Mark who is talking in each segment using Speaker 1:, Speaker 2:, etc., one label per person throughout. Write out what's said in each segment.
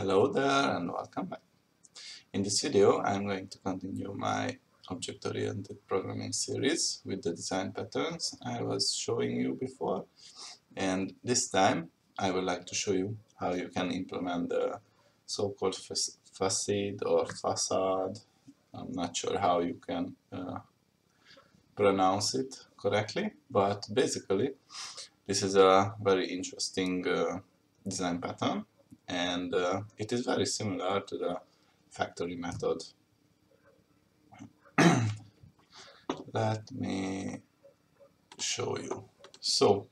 Speaker 1: Hello there and welcome back. In this video I'm going to continue my object-oriented programming series with the design patterns I was showing you before. And this time I would like to show you how you can implement the so-called facade or facade. I'm not sure how you can uh, pronounce it correctly but basically this is a very interesting uh, design pattern and uh, it is very similar to the factory method. Let me show you. So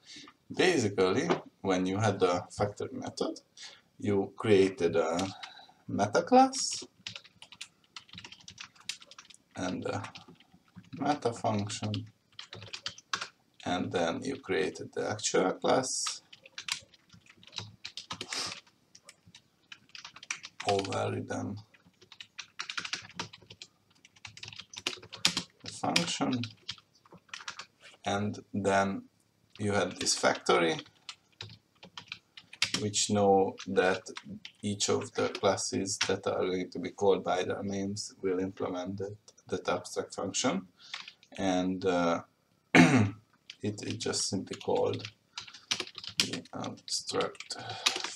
Speaker 1: basically when you had the factory method you created a meta class and a meta function and then you created the actual class overridden the function. And then you had this factory which know that each of the classes that are going to be called by their names will implement that, that abstract function. And uh, it is just simply called the abstract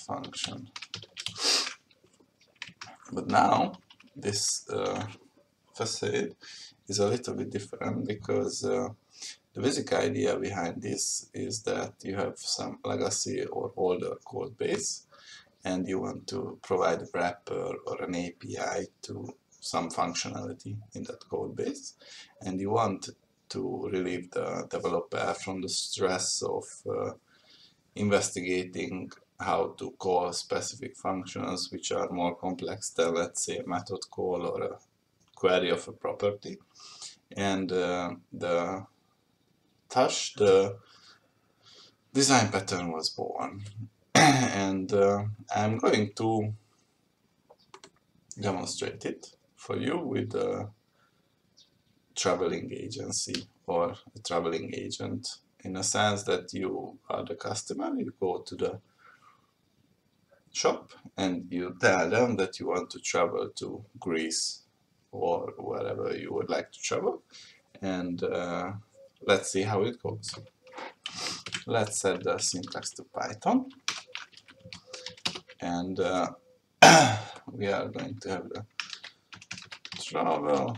Speaker 1: function but now this uh, facade is a little bit different because uh, the basic idea behind this is that you have some legacy or older code base and you want to provide a wrapper or an API to some functionality in that code base. And you want to relieve the developer from the stress of uh, investigating how to call specific functions which are more complex than let's say a method call or a query of a property. And uh, the touch the design pattern was born. And uh, I'm going to demonstrate it for you with a traveling agency or a traveling agent. In a sense that you are the customer, you go to the shop and you tell them that you want to travel to Greece or wherever you would like to travel. And uh, let's see how it goes. Let's set the syntax to Python. And uh, we are going to have the travel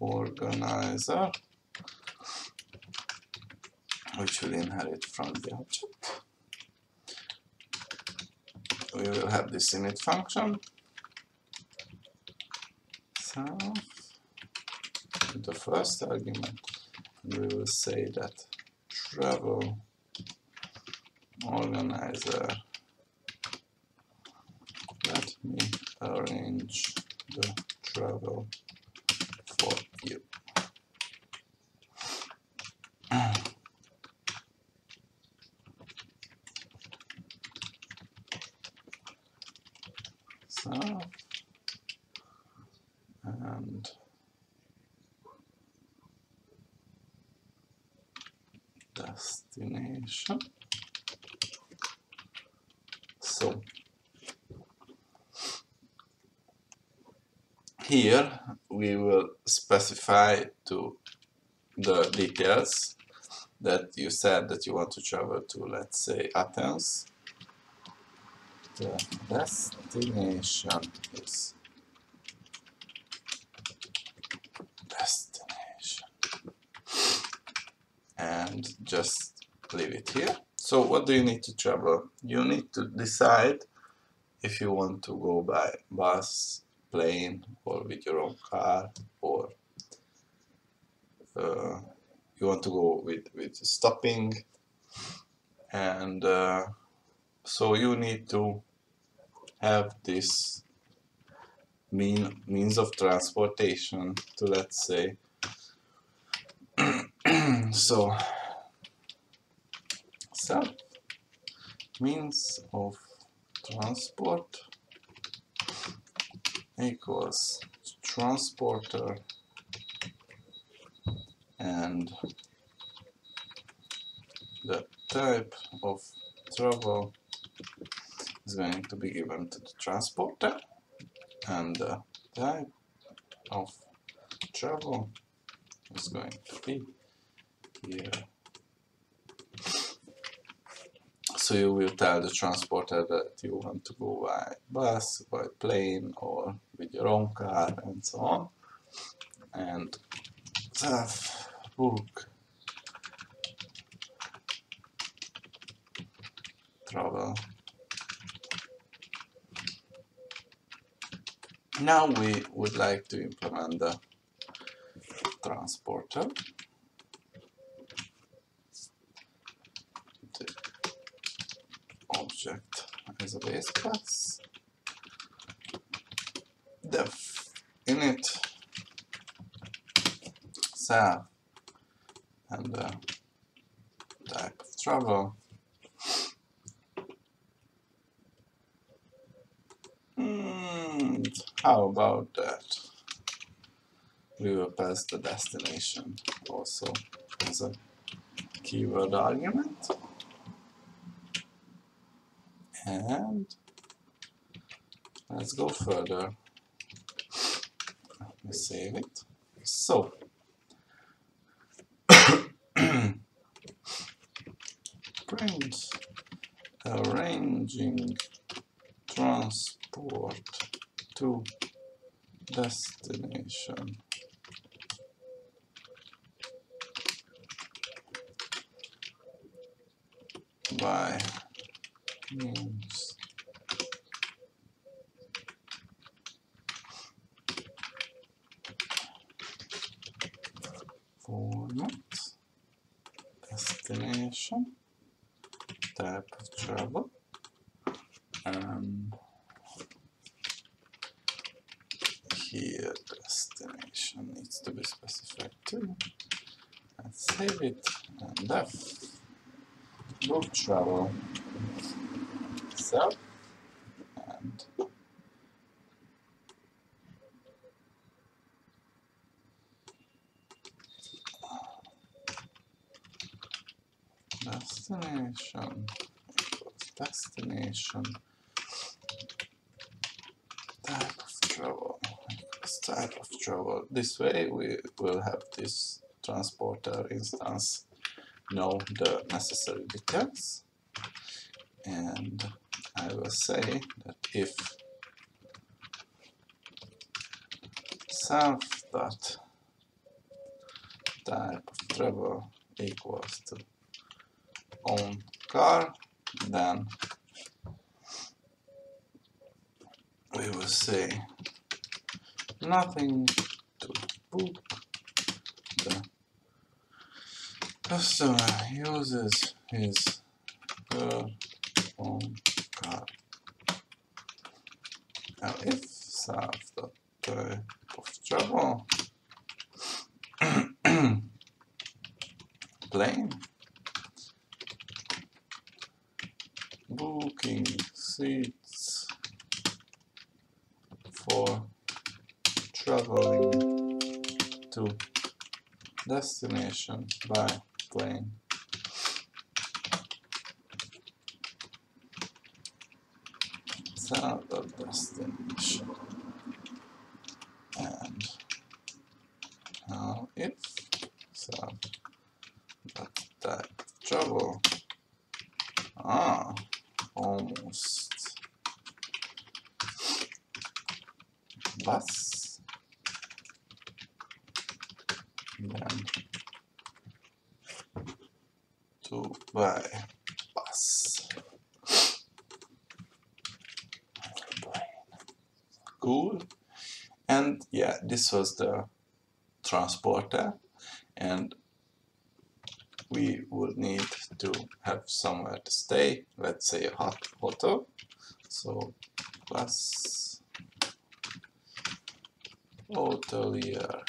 Speaker 1: organizer which will inherit from the object we will have this init function. So the first argument and we will say that travel organizer let me arrange the travel for you. And destination. So here we will specify to the details that you said that you want to travel to let's say Athens the destination is destination. And just leave it here. So what do you need to travel? You need to decide if you want to go by bus plane or with your own car or uh, you want to go with with stopping. And uh, so you need to have this mean means of transportation to let's say so so means of transport equals transporter and the type of travel is going to be given to the transporter and uh, the type of travel is going to be here. So you will tell the transporter that you want to go by bus, by plane, or with your own car, and so on. And self book travel. Now we would like to implement the transporter. The object as a base class. Def init self and the type of travel. And how about that? We will pass the destination also as a keyword argument. And let's go further. Let me save it. So, print arranging transport to destination. by means. Format. Destination. Type of travel. And destination needs to be specified too let's save it and def book travel. So and destination destination. Type of travel type of travel this way we will have this transporter instance know the necessary details. And I will say that if self dot type of travel equals to own car then we will say nothing to book the customer uses his her own car. Now if dot type of travel plane destination by plane. Sound of destination. And now if so that type travel ah almost bus then to by bus cool and yeah this was the transporter and we would need to have somewhere to stay let's say a hot hotel. So plus hotelier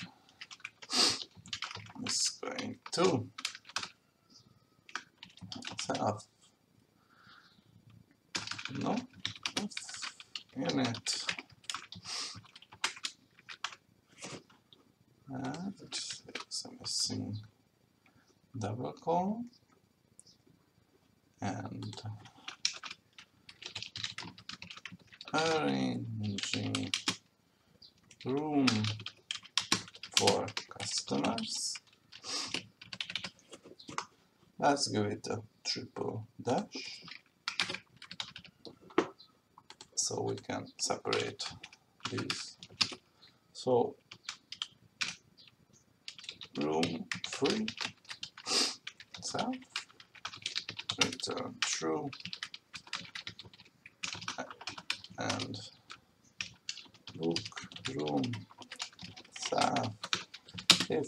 Speaker 1: is going to self no unit and it's a missing double column and arranging room for customers. Let's give it a triple dash so we can separate these. So free self return true. And book room self if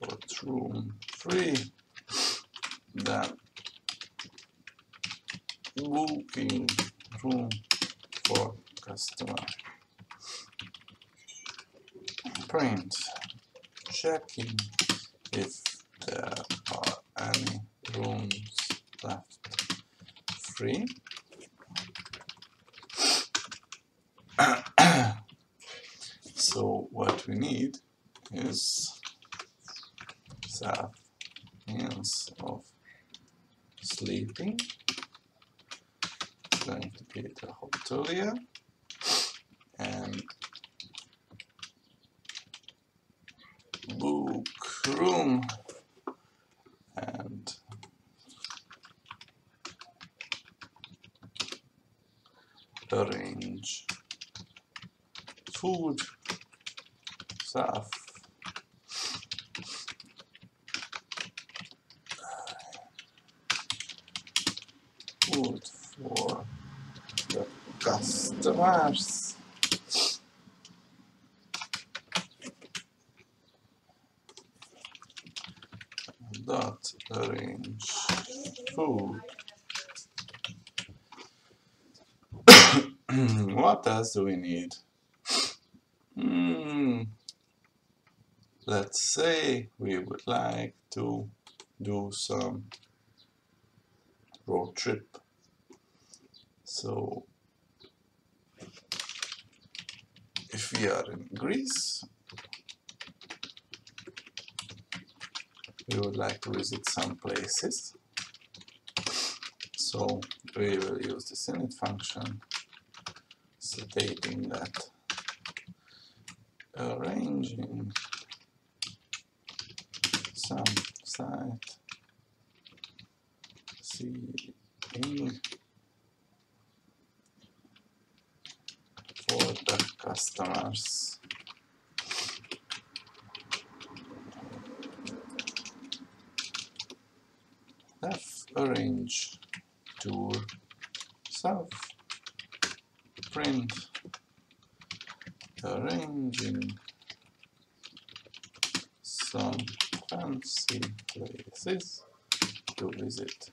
Speaker 1: got room? Free then booking room for customer. Print. Checking if there are any rooms left free. So what we need is self means of sleeping going to be the hotelier and book room. And arrange food stuff. Food for the customers. Dot arrange food. What else do we need? Hmm. let's say we would like to do some road trip so if we are in Greece we would like to visit some places. So we will use this init function stating that arranging some sight seeing for the customers F arrange tour self print arranging some fancy places to visit.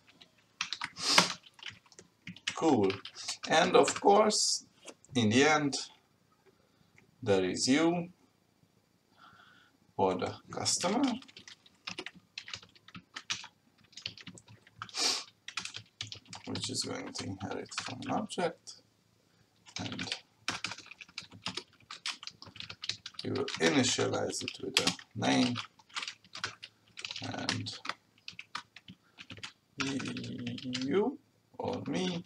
Speaker 1: Cool. And of course, in the end, there is you or the customer. which is going to inherit from an object and you initialize it with a name and you or me!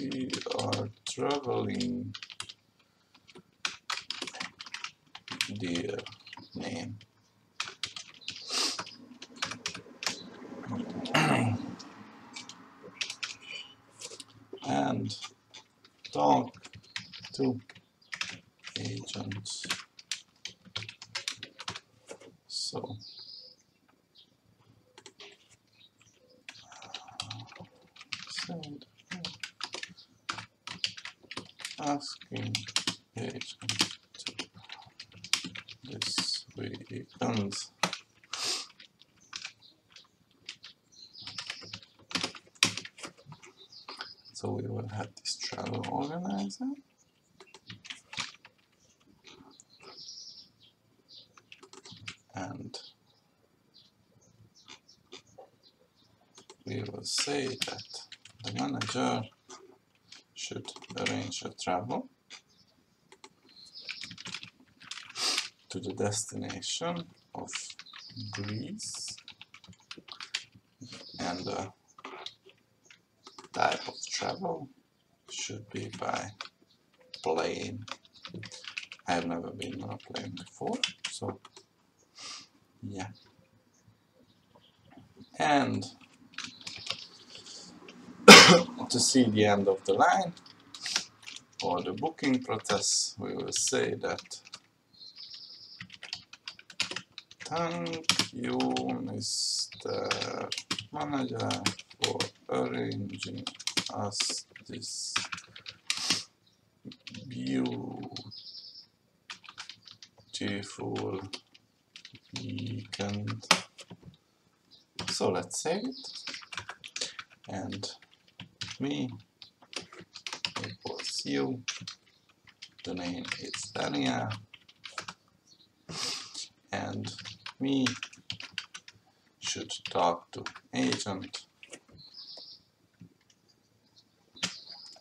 Speaker 1: We are traveling dear name and talk to agents. So send asking agent this weekend. So we will have this travel organizer. And we will say that the manager should arrange a travel to the destination of Greece and the type of travel should be by plane. I have never been on a plane before, so yeah. And to see the end of the line or the booking process, we will say that thank you Mr. Manager for arranging us this beautiful weekend. So let's save it and me equals you. The name is Dania and me should talk to agent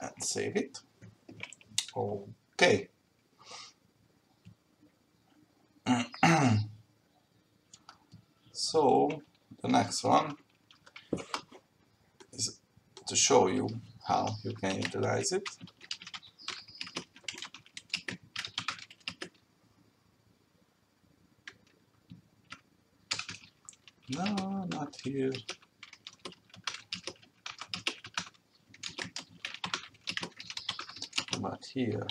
Speaker 1: and save it. Okay. So the next one is to show you how you can utilize it. No, not here. But here.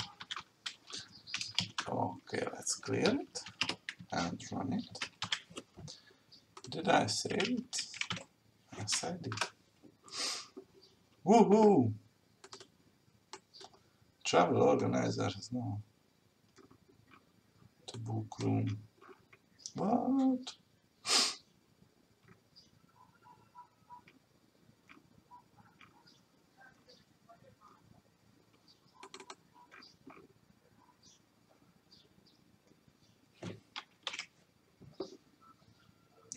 Speaker 1: Okay, let's clear it and run it. Did I save it? Yes, I did. Woohoo! Travel organizer has now to book room. What?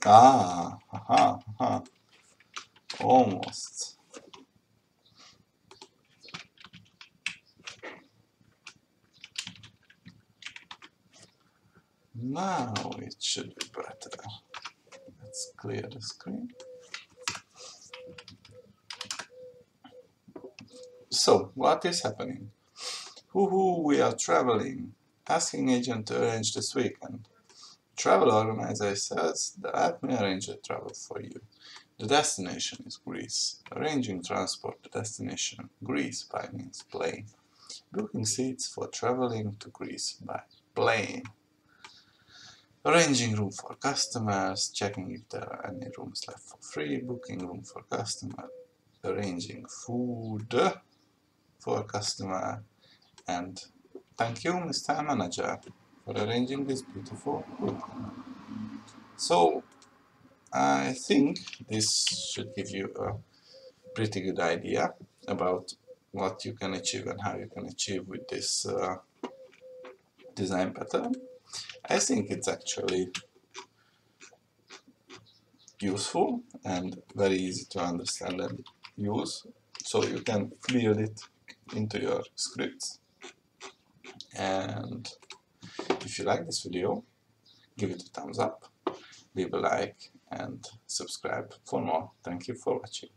Speaker 1: Ah, aha, aha. Almost. Now it should be better. Let's clear the screen. So, what is happening? Woohoo, we are traveling. Asking agent to arrange this weekend. Travel organizer says let may arrange a travel for you. The destination is Greece. Arranging transport to destination Greece by means plane. Booking seats for traveling to Greece by plane. Arranging room for customers, checking if there are any rooms left for free, booking room for customer, arranging food for customer, and thank you Mr. Manager for arranging this beautiful book. So I think this should give you a pretty good idea about what you can achieve and how you can achieve with this uh, design pattern. I think it's actually useful and very easy to understand and use so you can build it into your scripts and if you like this video, give it a thumbs up, leave a like and subscribe for more. Thank you for watching.